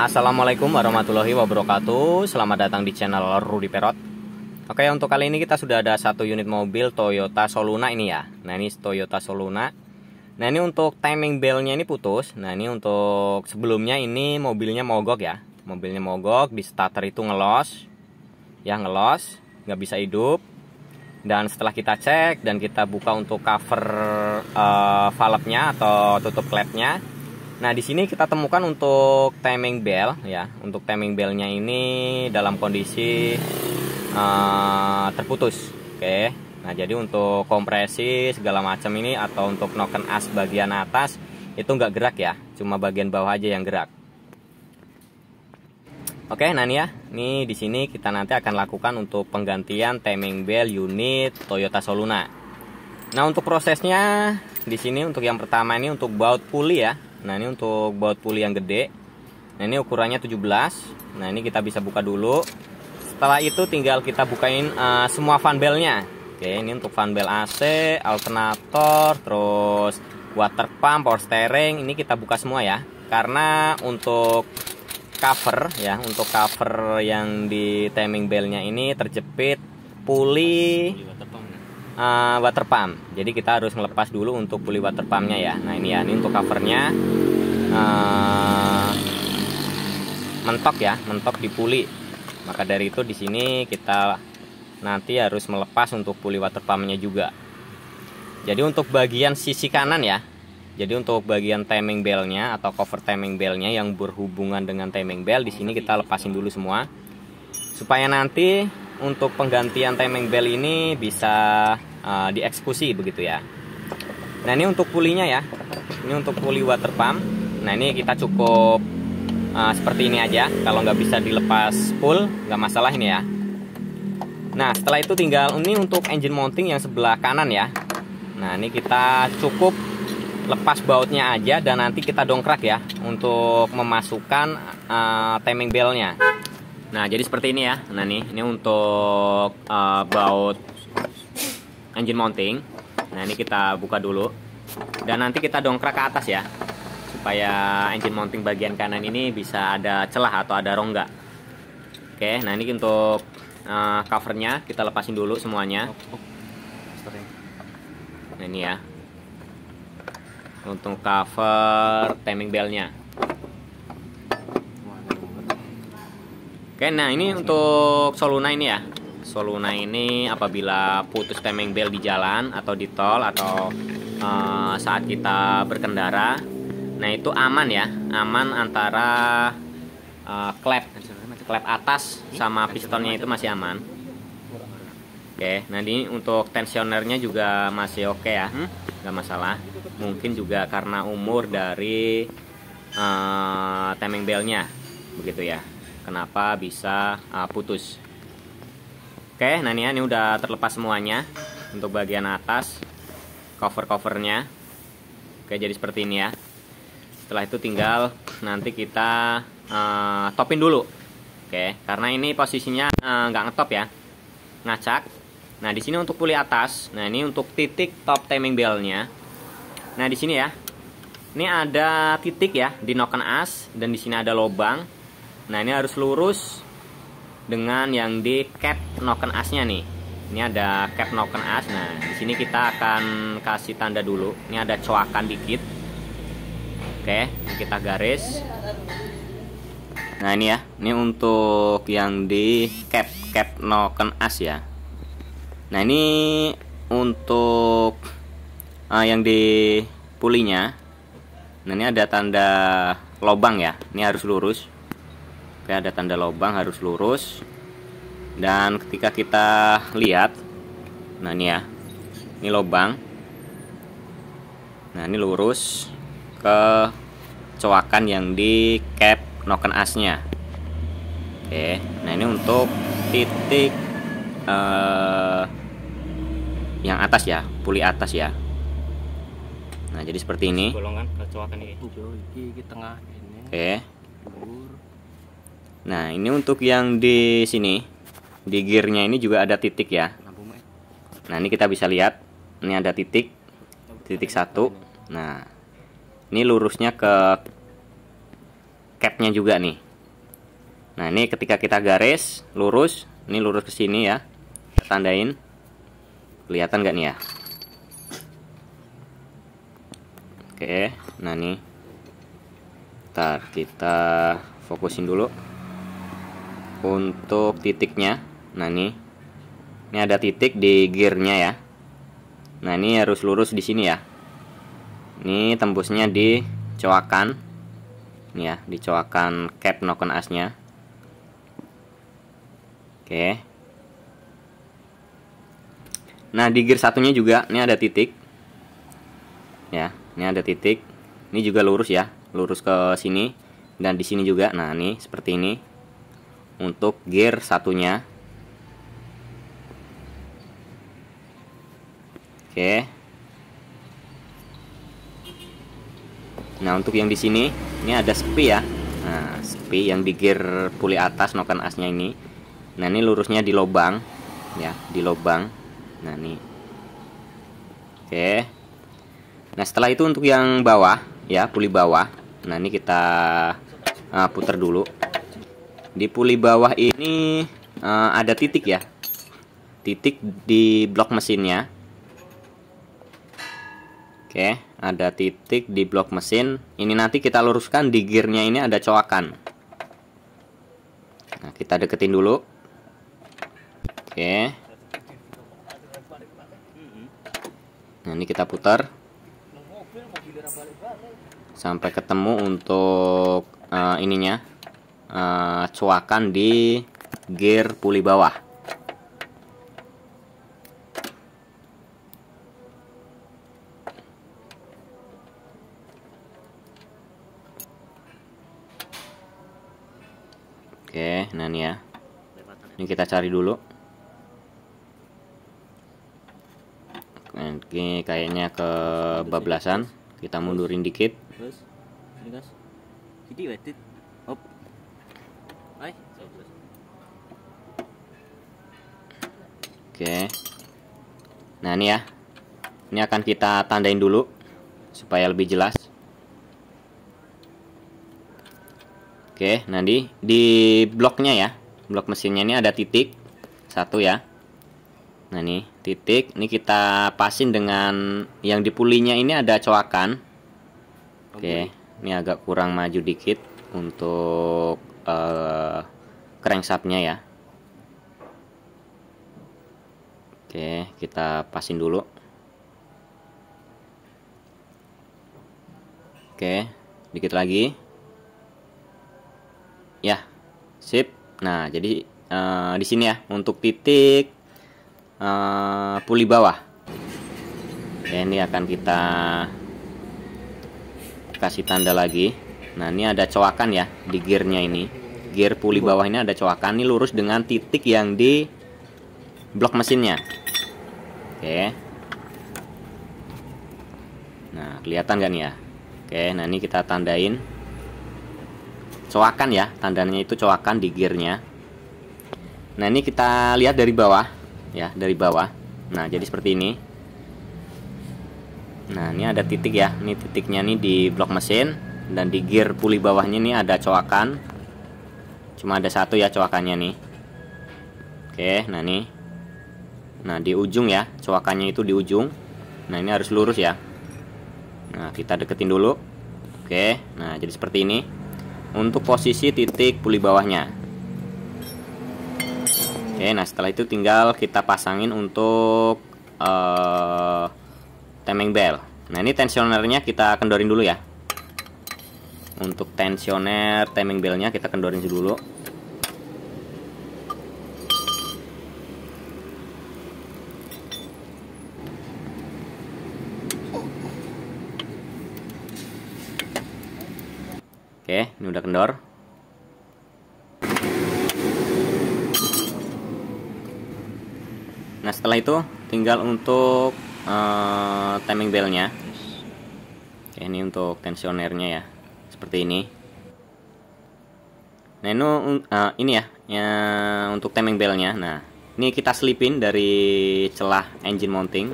Assalamualaikum warahmatullahi wabarakatuh. Selamat datang di channel Rudi Perot. Oke untuk kali ini kita sudah ada satu unit mobil Toyota Soluna ini ya. Nah ini Toyota Soluna. Nah ini untuk timing belnya ini putus. Nah ini untuk sebelumnya ini mobilnya mogok ya. Mobilnya mogok di starter itu ngelos. Ya ngelos nggak bisa hidup. Dan setelah kita cek dan kita buka untuk cover uh, valve-nya atau tutup klepnya Nah, di sini kita temukan untuk timing bell ya. Untuk timing bellnya ini dalam kondisi uh, terputus. Oke. Nah, jadi untuk kompresi segala macam ini atau untuk noken as bagian atas itu nggak gerak ya, cuma bagian bawah aja yang gerak. Oke, nah ini ya, ini di sini kita nanti akan lakukan untuk penggantian timing bell unit Toyota Soluna. Nah, untuk prosesnya di sini untuk yang pertama ini untuk baut puli ya. Nah ini untuk baut puli yang gede. Nah ini ukurannya 17 Nah ini kita bisa buka dulu. Setelah itu tinggal kita bukain uh, semua fan belnya Oke ini untuk fan bel AC, alternator, terus water pump, power steering. Ini kita buka semua ya. Karena untuk cover ya Untuk cover yang di timing belnya ini terjepit puli uh, water pump. Jadi kita harus melepas dulu untuk puli water pumpnya ya. Nah ini ya, ini untuk covernya uh, mentok ya, mentok di puli. Maka dari itu di sini kita nanti harus melepas untuk puli water pumpnya juga. Jadi untuk bagian sisi kanan ya, jadi untuk bagian timing belnya atau cover timing belnya yang berhubungan dengan timing bell di sini kita lepasin dulu semua supaya nanti untuk penggantian timing bell ini bisa uh, dieksekusi begitu ya. Nah ini untuk pulinya ya, ini untuk puli water pump. Nah ini kita cukup uh, seperti ini aja. Kalau nggak bisa dilepas full, nggak masalah ini ya. Nah setelah itu tinggal ini untuk engine mounting yang sebelah kanan ya. Nah ini kita cukup lepas bautnya aja dan nanti kita dongkrak ya untuk memasukkan uh, timing bellnya. Nah jadi seperti ini ya. Nah nih ini untuk uh, baut engine mounting. Nah ini kita buka dulu. Dan nanti kita dongkrak ke atas ya supaya engine mounting bagian kanan ini bisa ada celah atau ada rongga. Oke nah ini untuk uh, covernya. Kita lepasin dulu semuanya. Nah ini ya. Untuk cover timing belnya oke nah ini untuk soluna ini ya. Soluna ini apabila putus timing bell di jalan atau di tol atau uh, saat kita berkendara nah itu aman ya. Aman antara uh, klep klep atas sama pistonnya itu masih aman. Oke nah ini untuk tensionernya juga masih oke ya. Nggak masalah. Mungkin juga karena umur dari uh, timing bellnya begitu ya kenapa bisa uh, putus Oke, nah ini ya, ini udah terlepas semuanya untuk bagian atas cover-covernya. Oke, jadi seperti ini ya. Setelah itu tinggal nanti kita uh, topin dulu. Oke, karena ini posisinya uh, nggak ngetop ya, ngacak. Nah di sini untuk puli atas. Nah ini untuk titik top timing bellnya. Nah di sini ya, ini ada titik ya di noken as dan di sini ada lubang. Nah ini harus lurus dengan yang di cap noken asnya nih. Ini ada cap noken as nah di sini kita akan kasih tanda dulu. Ini ada coakan dikit. Oke kita garis. Nah ini ya. Ini untuk yang di cap cap noken as ya. Nah ini untuk uh, yang di pulinya. Nah ini ada tanda lobang ya. Ini harus lurus Oke ada tanda lubang harus lurus. Dan ketika kita lihat nah ini ya ini lubang. Nah ini lurus ke coakan yang di cap noken asnya. Oke nah ini untuk titik uh, yang atas ya puli atas ya. Nah jadi seperti ini. Oke Nah, ini untuk yang di sini, di gearnya ini juga ada titik ya. Nah, ini kita bisa lihat, ini ada titik, titik satu. Nah, ini lurusnya ke capnya juga nih. nah ini ketika kita garis lurus ini lurus ke sini ya kita tandain kelihatan nggak nih ya oke nah nih ntar kita fokusin dulu untuk titiknya nah nih. Ini ada titik di gearnya ya. Nah ini harus lurus di sini ya. Ini tembusnya di coakan. Ini ya di coakan cap nokon asnya oke. Nah di gear satunya juga ini ada titik. Ya ini ada titik. Ini juga lurus ya lurus ke sini. Dan di sini juga nah ini seperti ini untuk gear satunya. Oke. Nah untuk yang di sini ini ada sepi ya. Nah sepi yang di gear puli atas noken asnya ini. Nah ini lurusnya di lubang ya di lubang. Nah ini oke. Nah setelah itu untuk yang bawah ya puli bawah. Nah ini kita uh, putar dulu di puli bawah ini uh, ada titik ya? Titik di blok mesinnya oke ada titik di blok mesin. Ini nanti kita luruskan di gearnya ini ada coakan. Nah kita deketin dulu. Oke. Nah ini kita putar. Sampai ketemu untuk uh, ininya uh, cuakan di gear puli bawah Oke, nah ini ya. Ini kita cari dulu. Ini kayaknya ke bablasan. Kita mundurin dikit. Terus, Oke. Nah, ini ya. Ini akan kita tandain dulu supaya lebih jelas. Oke, nanti di bloknya ya, blok mesinnya ini ada titik satu ya. Nah ini titik, ini kita pasin dengan yang di pulinya ini ada coakan. Oke, ini agak kurang maju dikit untuk uh, crankshaftnya ya. Oke, kita pasin dulu. Oke, dikit lagi. Ya sip. Nah jadi uh, di sini ya untuk titik uh, puli bawah. Ya, ini akan kita kasih tanda lagi. Nah ini ada coakan ya di gearnya ini. Gear puli bawah ini ada coakan. Ini lurus dengan titik yang di blok mesinnya. Oke. Nah kelihatan nih ya? Oke nah ini kita tandain. Coakan ya tandanya itu coakan di gearnya. Nah ini kita lihat dari bawah ya dari bawah. Nah jadi seperti ini. Nah ini ada titik ya. Ini titiknya nih di blok mesin dan di gear puli bawahnya ini ada coakan. Cuma ada satu ya coakannya nih. Oke nah ini nah di ujung ya coakannya itu di ujung. Nah ini harus lurus ya. Nah kita deketin dulu. Oke nah jadi seperti ini. Untuk posisi titik puli bawahnya. Oke nah setelah itu tinggal kita pasangin untuk uh, timing bell nah ini tensionernya kita kendorin dulu ya. Untuk tensioner timing bellnya kita kendorin dulu Oke, ini udah kendor. Nah, setelah itu tinggal untuk uh, timing bellnya. Oke, ini untuk tensionernya ya. Seperti ini. Nah, ini uh, ini ya, ya untuk timing bellnya. Nah, ini kita selipin dari celah engine mounting.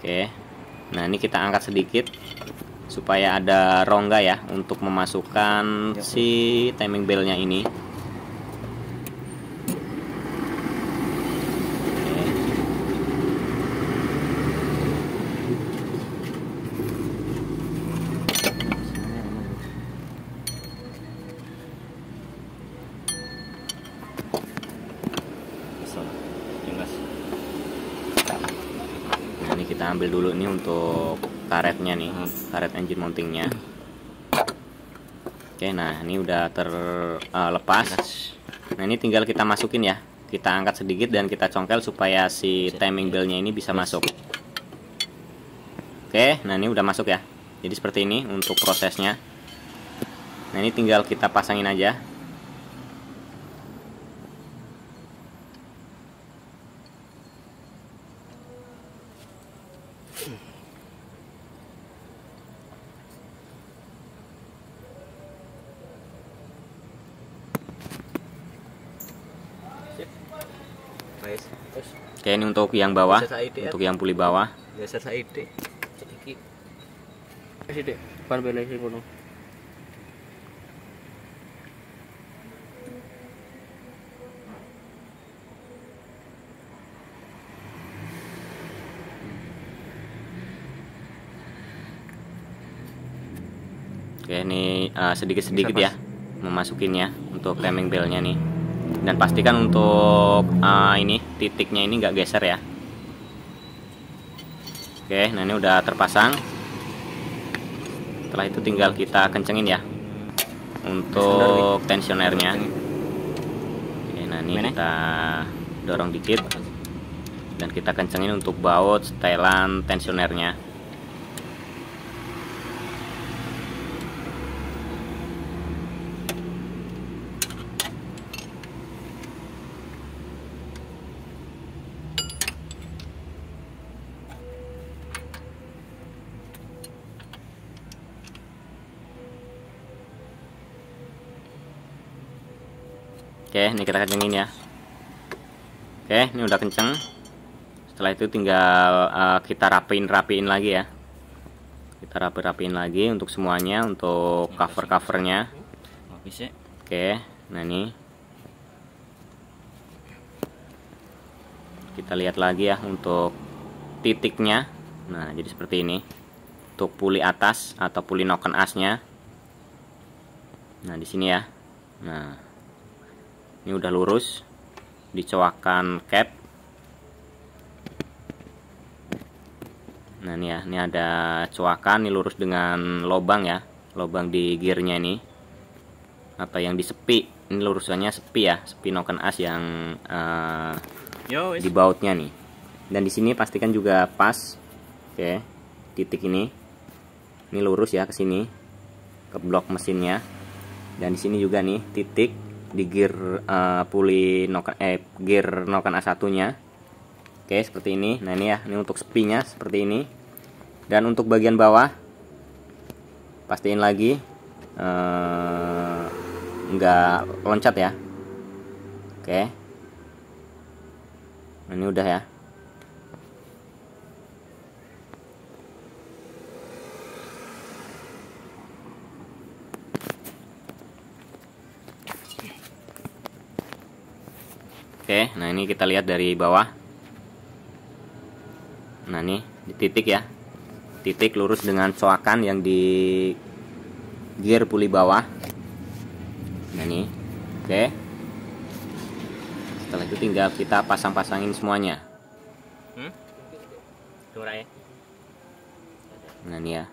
Oke. Nah, ini kita angkat sedikit supaya ada rongga ya untuk memasukkan Ya. si timing belnya ini Nah, ini kita ambil dulu nih untuk karetnya nih, karet engine mountingnya. Oke, nah ini udah terlepas. Nah ini tinggal kita masukin ya. Kita angkat sedikit dan kita congkel supaya si timing belnya ini bisa masuk. Oke, nah ini udah masuk ya. Jadi seperti ini untuk prosesnya. Nah ini tinggal kita pasangin aja. Guys, terus Oke, ini untuk yang bawah, ide, untuk yang puli bawah. geser ban bele sing kono. Oke, ini eh, sedikit-sedikit Bisa, ya memasukinnya untuk timing belnya nih. Dan pastikan untuk eh, ini titiknya ini nggak geser ya. Oke, nah ini udah terpasang. Setelah itu tinggal kita kencengin ya untuk tensionernya. Oke, nah ini kita dorong dikit dan kita kencengin untuk baut setelan tensionernya. Oke, ini kita kencengin ya. Oke, ini udah kenceng. Setelah itu tinggal eh, kita rapiin-rapiin lagi ya. Kita rapi-rapiin lagi untuk semuanya, untuk cover-covernya. Nggak bisa. Oke, nah ini kita lihat lagi ya untuk titiknya. Nah, jadi seperti ini. Untuk puli atas atau puli noken asnya. Nah, di sini ya. Nah, ini udah lurus. Dicoakan cap. Nah, ini ya, ini ada coakan, ini lurus dengan lobang ya. Lobang di gearnya ini apa yang di sepi ini lurusannya sepi ya sepi noken as yang Yo, wis. di bautnya nih dan di sini pastikan juga pas oke titik ini ini lurus ya ke sini ke blok mesinnya dan di sini juga nih titik di gear eh, puli noken eh gear noken A1 nya oke seperti ini. Nah ini ya ini untuk sepinya seperti ini. Dan untuk bagian bawah pastiin lagi eh, nggak loncat ya. Oke. Nah, ini udah ya oke nah ini kita lihat dari bawah. Nah ini di titik ya. Titik lurus dengan coakan yang di gear puli bawah. Nah ini. Oke. Setelah itu tinggal kita pasang-pasangin semuanya. Hmm? Ya. nah ini ya.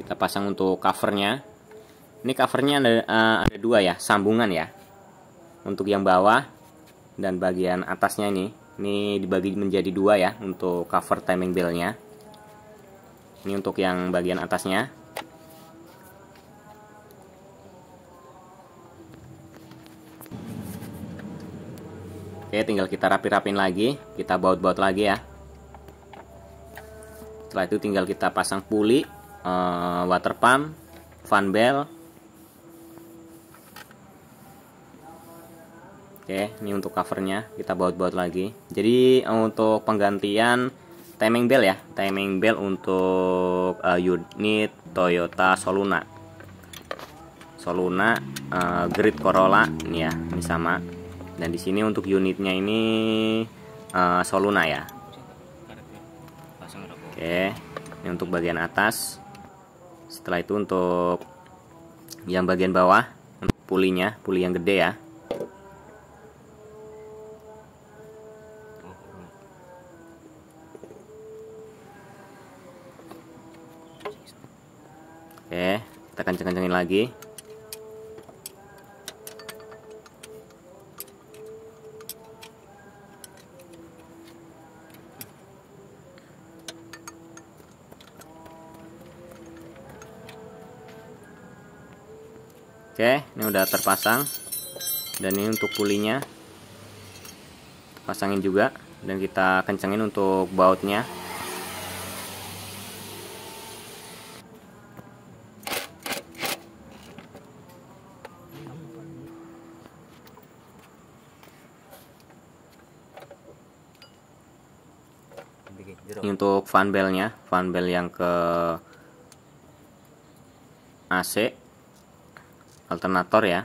Kita pasang untuk covernya ini covernya ada, eh, ada dua ya sambungan ya untuk yang bawah dan bagian atasnya ini ini dibagi menjadi dua ya untuk cover timing belnya ini untuk yang bagian atasnya Oke, tinggal kita rapi-rapin lagi, kita baut-baut lagi ya. Setelah itu tinggal kita pasang puli, eh, water pump, fan bell. Oke, ini untuk covernya kita baut-baut lagi. Jadi untuk penggantian timing bell ya, timing bell untuk uh, unit Toyota Soluna. Soluna uh, Grid Corolla ini ya, ini sama. Dan di sini untuk unitnya ini uh, Soluna ya. Oke, ini untuk bagian atas. Setelah itu untuk yang bagian bawah, pulinya, puli yang gede ya. Kenceng-kencengin lagi. Oke, ini udah terpasang. Dan ini untuk pulinya. Pasangin juga dan kita kencengin untuk bautnya. Untuk fan bellnya, fan bell yang ke AC alternator ya.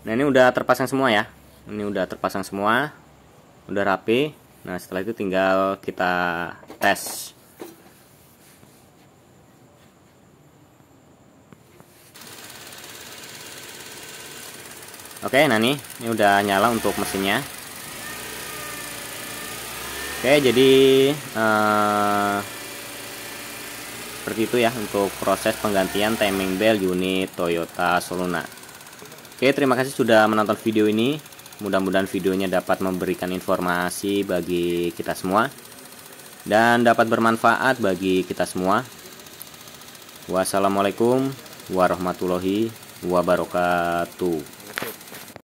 Nah ini udah terpasang semua ya. Ini udah terpasang semua, udah rapi. Nah setelah itu tinggal kita tes. Oke, nah nih, ini udah nyala untuk mesinnya. Oke, jadi eh, seperti itu ya untuk proses penggantian timing bell unit Toyota Soluna. Oke, terima kasih sudah menonton video ini. Mudah-mudahan videonya dapat memberikan informasi bagi kita semua dan dapat bermanfaat bagi kita semua. Wassalamualaikum warahmatullahi wabarakatuh.